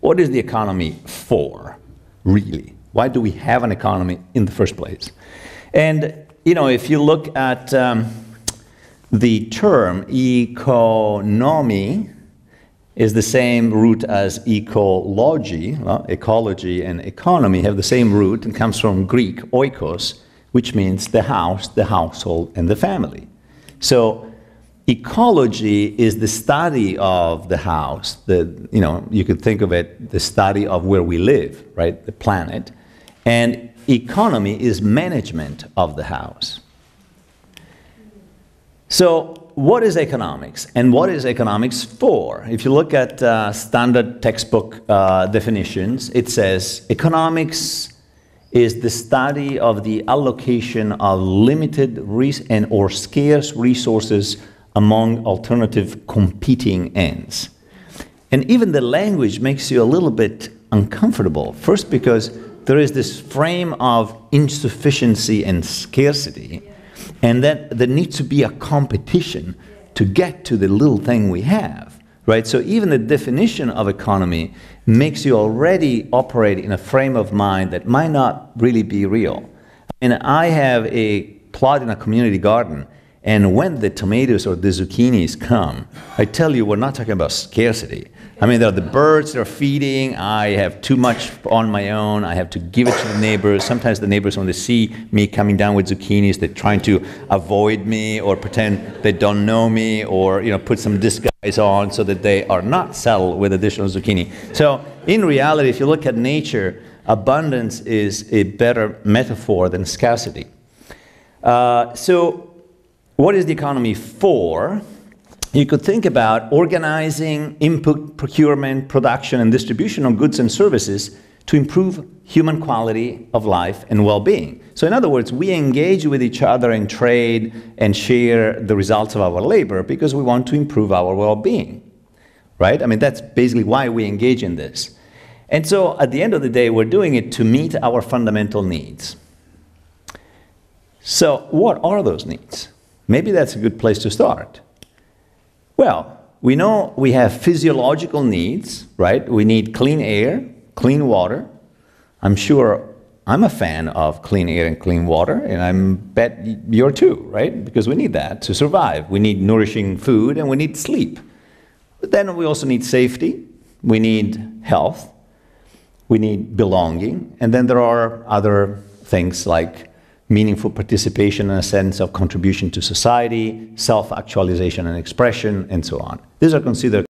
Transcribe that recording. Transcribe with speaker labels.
Speaker 1: what is the economy for, really? Why do we have an economy in the first place? And, you know, if you look at um, the term economy, is the same root as ecology. Well, ecology and economy have the same root and comes from Greek oikos, which means the house, the household, and the family. So ecology is the study of the house. The, you know, you could think of it the study of where we live, right, the planet. And economy is management of the house. So what is economics and what is economics for? If you look at uh, standard textbook uh, definitions, it says economics is the study of the allocation of limited and or scarce resources among alternative competing ends. And even the language makes you a little bit uncomfortable. First because there is this frame of insufficiency and scarcity and that there needs to be a competition to get to the little thing we have right so even the definition of economy makes you already operate in a frame of mind that might not really be real and i have a plot in a community garden and when the tomatoes or the zucchinis come i tell you we're not talking about scarcity I mean, there are the birds that are feeding. I have too much on my own. I have to give it to the neighbors. Sometimes the neighbors, when they see me coming down with zucchinis, they're trying to avoid me or pretend they don't know me or you know put some disguise on so that they are not settled with additional zucchini. So in reality, if you look at nature, abundance is a better metaphor than scarcity. Uh, so what is the economy for? you could think about organizing input, procurement, production, and distribution of goods and services to improve human quality of life and well-being. So in other words, we engage with each other in trade and share the results of our labor because we want to improve our well-being, right? I mean, that's basically why we engage in this. And so at the end of the day, we're doing it to meet our fundamental needs. So what are those needs? Maybe that's a good place to start. Well, we know we have physiological needs, right? We need clean air, clean water. I'm sure I'm a fan of clean air and clean water, and I bet you're too, right? Because we need that to survive. We need nourishing food and we need sleep. But then we also need safety, we need health, we need belonging, and then there are other things like meaningful participation and a sense of contribution to society, self-actualization and expression, and so on. These are considered